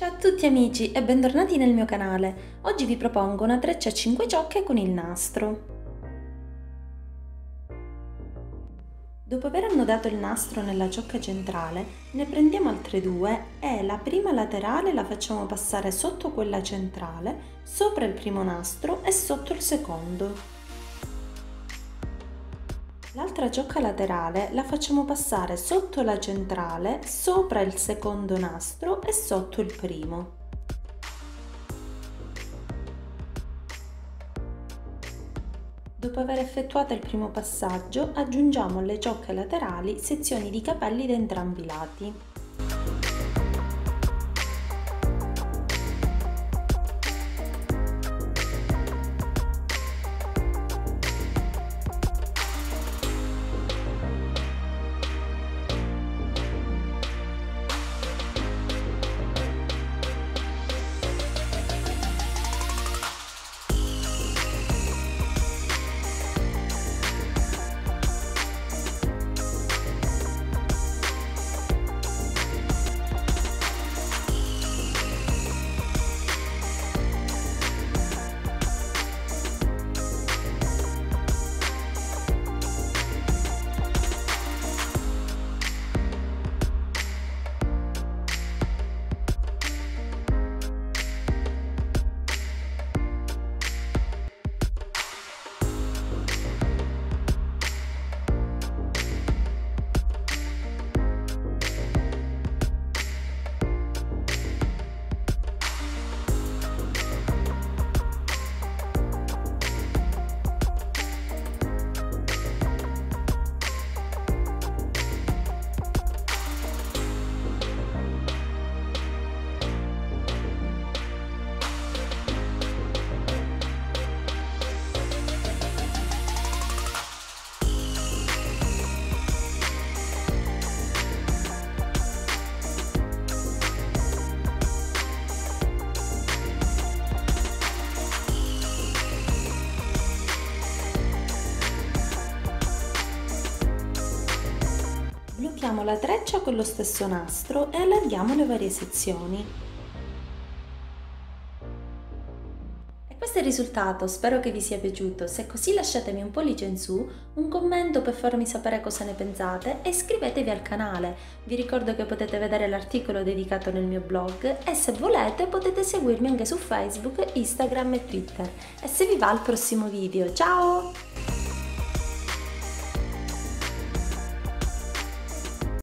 Ciao a tutti amici e bentornati nel mio canale. Oggi vi propongo una treccia a 5 ciocche con il nastro. Dopo aver annodato il nastro nella ciocca centrale, ne prendiamo altre due e la prima laterale la facciamo passare sotto quella centrale, sopra il primo nastro e sotto il secondo. L'altra ciocca laterale la facciamo passare sotto la centrale, sopra il secondo nastro e sotto il primo. Dopo aver effettuato il primo passaggio, aggiungiamo alle ciocche laterali sezioni di capelli da entrambi i lati. Blocchiamo la treccia con lo stesso nastro e allarghiamo le varie sezioni. E questo è il risultato, spero che vi sia piaciuto. Se così lasciatemi un pollice in su, un commento per farmi sapere cosa ne pensate e iscrivetevi al canale. Vi ricordo che potete vedere l'articolo dedicato nel mio blog e se volete potete seguirmi anche su Facebook, Instagram e Twitter. E se vi va al prossimo video, ciao!